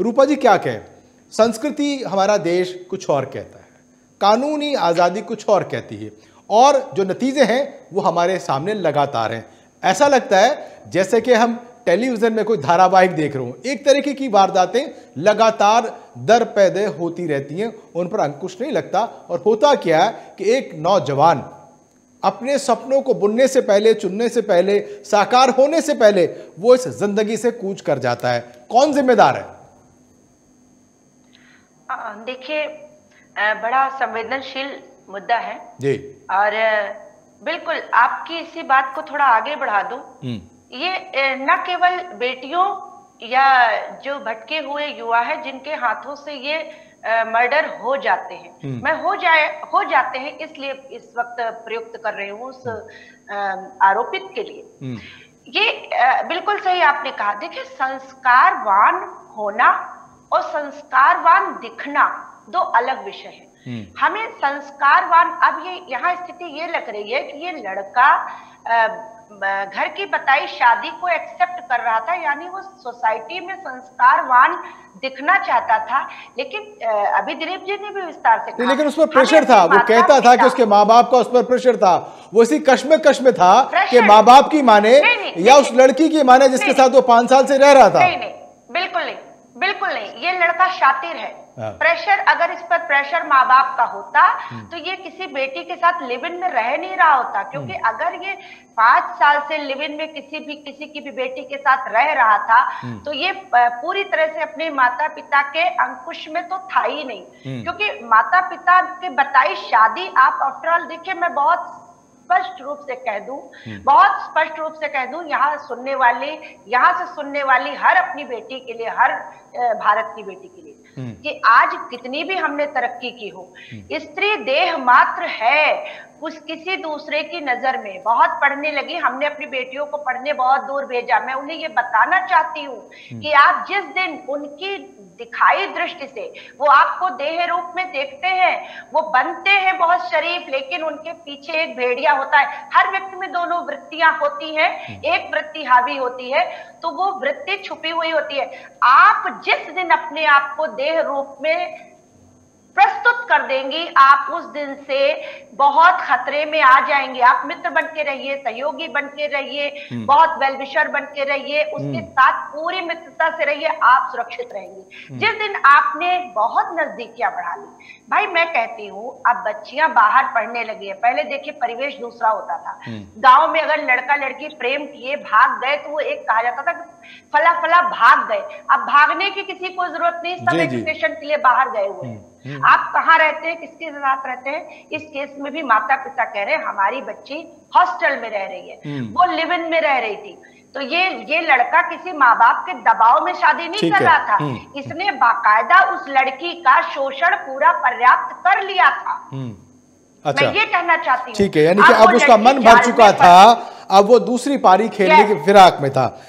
रूपा जी क्या कहें? संस्कृति हमारा देश कुछ और कहता है। कानूनी आज़ादी कुछ और कहती है। और जो नतीजे हैं, वो हमारे सामने लगातार हैं। ऐसा लगता है जैसे कि हम टेलीविज़न में कोई धारावाहिक देख रहे हो। एक तरीके की वारदातें लगातार दर पैदे होती रहती हैं, उन पर अंकुश नहीं लगता। और होता क्या है कि एक नौजवान अपने सपनों को बुनने से पहले, चुनने से पहले, साकार होने से पहले वो इस ज़िंदगी से कूच कर जाता है। कौन जिम्मेदार है? देखिए बड़ा संवेदनशील मुद्दा है। जी। और बिल्कुल आपकी इसी बात को थोड़ा आगे बढ़ा दूँ। ये न केवल बेटियों या जो भटके हुए युवा है जिनके हाथों से ये मर्डर हो जाते हैं। मैं हो जाए हो जाते हैं इसलिए इस वक्त प्रयुक्त कर रही हूँ उस आरोपित के लिए। ये बिल्कुल सही आपने कहा। देखिए संस्कारवान होना और संस्कारवान दिखना दो अलग विषय है। हमें संस्कारवान अब ये यहाँ स्थिति ये लग रही है कि ये लड़का घर की बताई शादी को एक्सेप्ट कर रहा था यानी वो सोसाइटी में संस्कारवान दिखना चाहता था। लेकिन अभी दिलीप जी ने भी विस्तार से कहा लेकिन उस पर प्रेशर था। वो कहता था कि उसके माँ बाप का उस पर प्रेशर था। वो इसी कश्मे कश्मे था कि माँ बाप की माने या उस लड़की की माने जिसके साथ वो पाँच साल से रह रहा था। नहीं नहीं बिल्कुल नहीं। बिल्कुल नहीं ये लड़का शातिर है हाँ। प्रेशर अगर इस पर प्रेशर माँ बाप का होता हम्म। तो ये किसी बेटी के साथ लिव इन में रह नहीं रहा होता क्योंकि हम्म। अगर ये पाँच साल से लिव इन में किसी भी किसी की भी बेटी के साथ रह रहा था हम्म। तो ये पूरी तरह से अपने माता पिता के अंकुश में तो था ही नहीं क्योंकि माता पिता के बताई शादी आप आफ्टर ऑल देखिए मैं बहुत स्पष्ट रूप से कह दूँ बहुत स्पष्ट रूप से कह दूँ यहाँ सुनने वाले यहाँ से सुनने वाली हर अपनी बेटी के लिए हर भारत की बेटी के लिए हम्म। कि आज कितनी भी हमने तरक्की की हो हम्म। स्त्री देह मात्र है उस किसी दूसरे की नज़र में। बहुत पढ़ने लगी हमने अपनी बेटियों को पढ़ने बहुत दूर भेजा। मैं उन्हें ये बताना चाहती हूँ हम्म। कि आप जिस दिन उनकी दिखाई दृष्टि से वो आपको देह रूप में देखते हैं वो बनते हैं बहुत शरीफ लेकिन उनके पीछे एक भेड़िया होता है। हर व्यक्ति में दोनों वृत्तियाँ होती हैं एक वृत्ति हावी होती है तो वो वृत्ति छुपी हुई होती है। आप जिस दिन अपने आप को देह रूप में प्रस्तुत कर देंगी। आप उस दिन से बहुत खतरे में आ जाएँगे। आप मित्र बन के रहिए सहयोगी बन के रहिए हम्म। बहुत वेलविशर बन के रहिए उसके हम्म। साथ पूरी मित्रता से रहिए आप सुरक्षित रहेंगे। हम्म। जिस दिन आपने बहुत नजदीकियाँ बढ़ा ली। भाई मैं कहती हूँ अब बच्चियाँ बाहर पढ़ने लगी है। पहले देखिए परिवेश दूसरा होता था। गाँव में अगर लड़का लड़की प्रेम किए भाग गए तो वो एक कहा जाता था फला फला भाग गए। अब भागने की किसी को ज़रूरत नहीं सब एजुकेशन के लिए बाहर गए हुए। हैं हम्म। आप कहाँ रहते हैं? किसके साथ रहते हैं? इस केस में भी माता पिता कह रहे हैं हमारी बच्ची हॉस्टल में रह रही है। हम्म। वो लिव इन में रह रही थी। तो ये ये लड़का किसी माँ बाप के दबाव में शादी नहीं कर रहा था। हम्म। इसने बाकायदा उस लड़की का शोषण पूरा पर्याप्त कर लिया था। अच्छा मैं ये कहना चाहती हूँ। ठीक है यानी कि अब उसका मन भर चुका था अब वो दूसरी पारी खेलने की फिराक में था।